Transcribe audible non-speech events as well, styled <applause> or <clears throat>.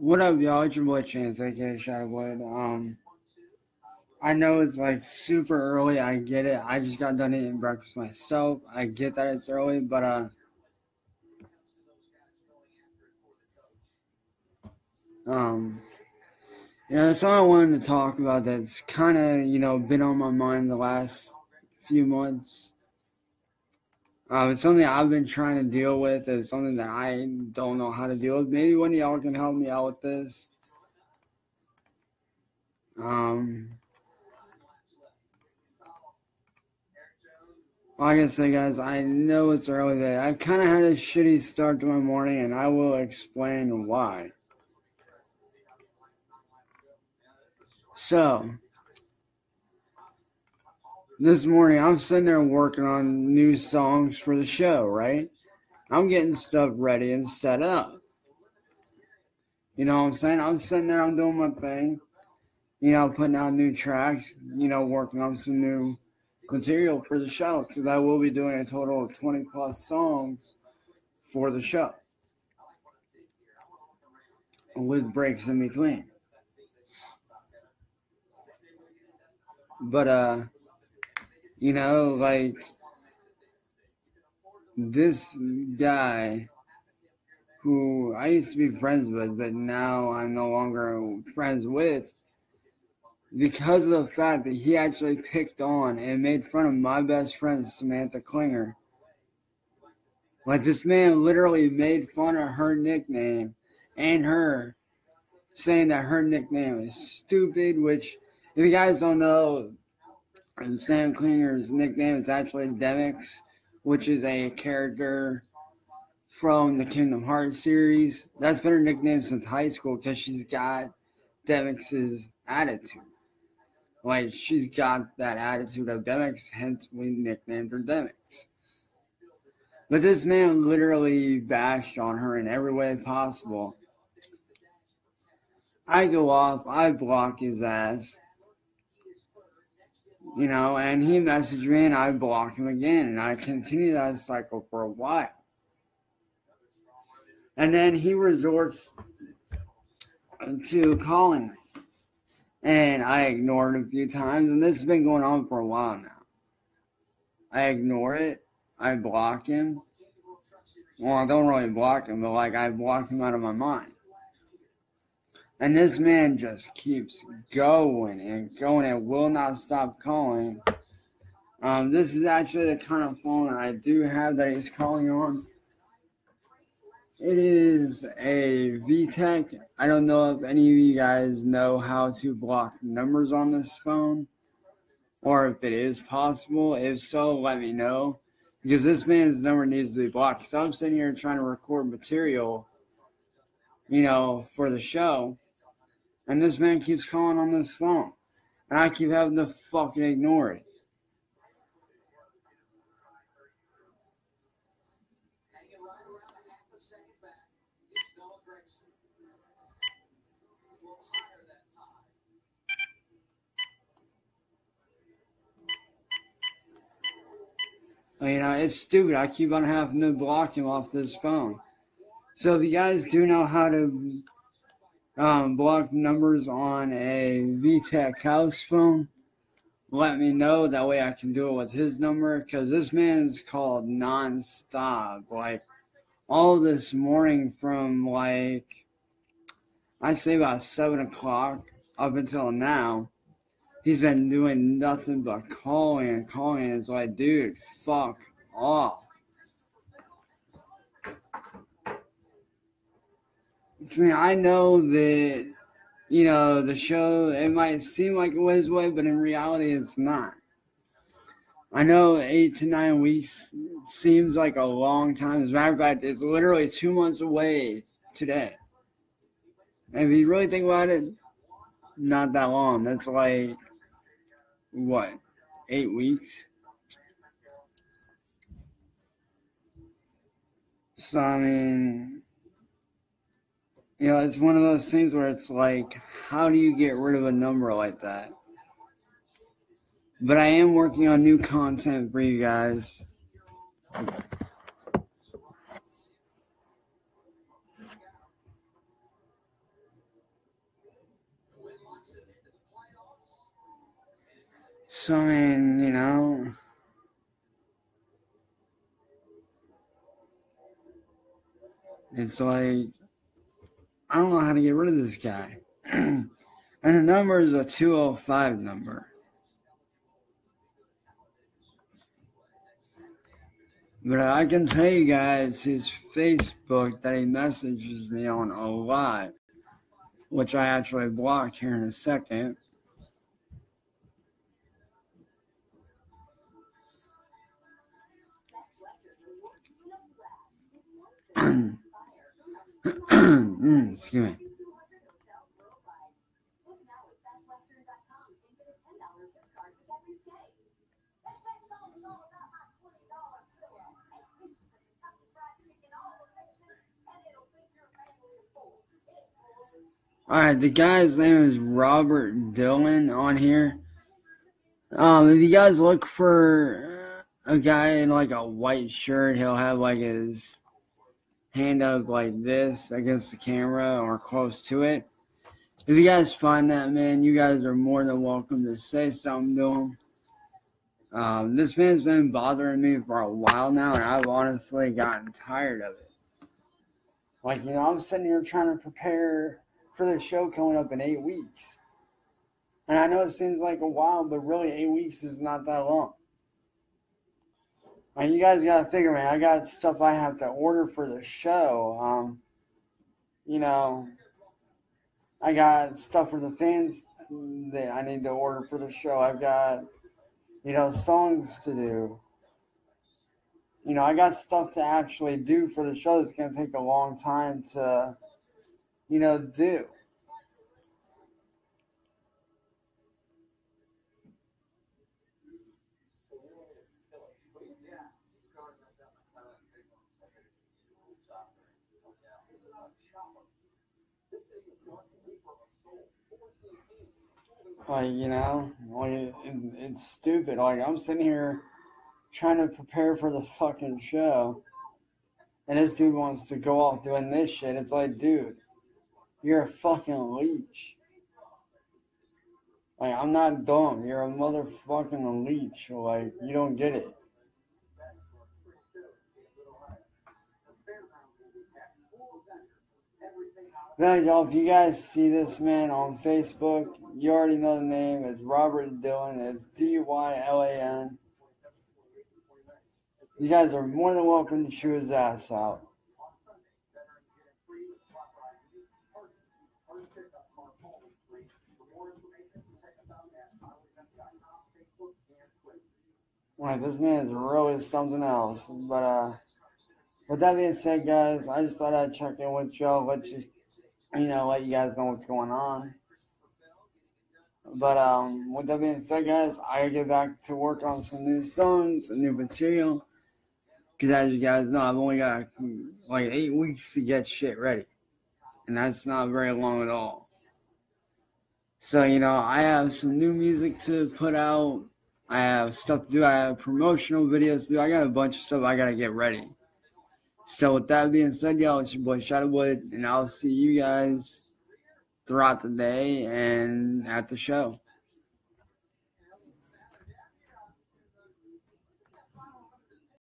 What up, y'all? It's your boy Chance, aka Shadowblade. Um, I know it's like super early. I get it. I just got done eating breakfast myself. I get that it's early, but uh, um, you know, something I wanted to talk about that's kind of you know been on my mind the last few months. Uh, it's something I've been trying to deal with. It's something that I don't know how to deal with. Maybe one of y'all can help me out with this. Um, like I said, guys, I know it's early today. I kind of had a shitty start to my morning, and I will explain why. So, this morning I'm sitting there working on new songs for the show, right? I'm getting stuff ready and set up. You know what I'm saying? I'm sitting there, I'm doing my thing, you know, putting out new tracks, you know, working on some new material for the show because I will be doing a total of 20 plus songs for the show with breaks in between. But, uh, you know, like this guy who I used to be friends with, but now I'm no longer friends with because of the fact that he actually picked on and made fun of my best friend, Samantha Klinger. Like, this man literally made fun of her nickname and her, saying that her nickname is stupid, which, if you guys don't know, and Sam Klinger's nickname is actually Demyx, which is a character from the Kingdom Hearts series. That's been her nickname since high school because she's got Demyx's attitude. Like she's got that attitude of Demyx, hence we nicknamed her Demyx. But this man literally bashed on her in every way possible. I go off, I block his ass you know, and he messaged me and I blocked him again. And I continue that cycle for a while. And then he resorts to calling me. And I ignored it a few times. And this has been going on for a while now. I ignore it. I block him. Well, I don't really block him, but like I block him out of my mind. And this man just keeps going and going and will not stop calling. Um, this is actually the kind of phone I do have that he's calling on. It is a VTech. I don't know if any of you guys know how to block numbers on this phone or if it is possible. If so, let me know because this man's number needs to be blocked. So I'm sitting here trying to record material, you know, for the show and this man keeps calling on this phone. And I keep having to fucking ignore it. You know, it's stupid. I keep on having to block him off this phone. So if you guys do know how to um, block numbers on a VTech house phone, let me know. That way I can do it with his number because this man is called nonstop. Like all this morning from like, I'd say about seven o'clock up until now, he's been doing nothing but calling and calling. It's like, dude, fuck off. I mean, I know that you know the show. It might seem like it was way, but in reality, it's not. I know eight to nine weeks seems like a long time. As a matter of fact, it's literally two months away today. And if you really think about it, not that long. That's like what, eight weeks? So I mean, you know, it's one of those things where it's like, how do you get rid of a number like that? But I am working on new content for you guys. So I mean, you know. It's like I don't know how to get rid of this guy. <clears throat> and the number is a 205 number. But I can tell you guys his Facebook that he messages me on a lot, which I actually blocked here in a second. <clears throat> mm, excuse me. All right, the guy's name is Robert Dylan on here. Um, if you guys look for a guy in like a white shirt, he'll have like his hand up like this against the camera or close to it. If you guys find that man, you guys are more than welcome to say something to him. Um, this man's been bothering me for a while now, and I've honestly gotten tired of it. Like, you know, I'm sitting here trying to prepare for the show coming up in eight weeks. And I know it seems like a while, but really, eight weeks is not that long. You guys got to figure, man, I got stuff I have to order for the show. Um, you know, I got stuff for the fans that I need to order for the show. I've got, you know, songs to do. You know, I got stuff to actually do for the show that's going to take a long time to you know, do. Like, you know, like it, it's stupid. Like, I'm sitting here trying to prepare for the fucking show, and this dude wants to go off doing this shit. It's like, dude, you're a fucking leech. Like, I'm not dumb. You're a motherfucking leech. Like, you don't get it. Guys, y'all, if you guys see this man on Facebook, you already know the name. It's Robert Dylan. It's D Y L A N. You guys are more than welcome to chew his ass out. Like this man is really something else. But uh with that being said, guys, I just thought I'd check in with y'all, let you you know, let you guys know what's going on. But um with that being said, guys, I get back to work on some new songs new material. Cause as you guys know, I've only got like eight weeks to get shit ready. And that's not very long at all. So, you know, I have some new music to put out I have stuff to do. I have promotional videos to do. I got a bunch of stuff I gotta get ready. So with that being said, y'all, it's your boy Shadowblade, and I'll see you guys throughout the day and at the show.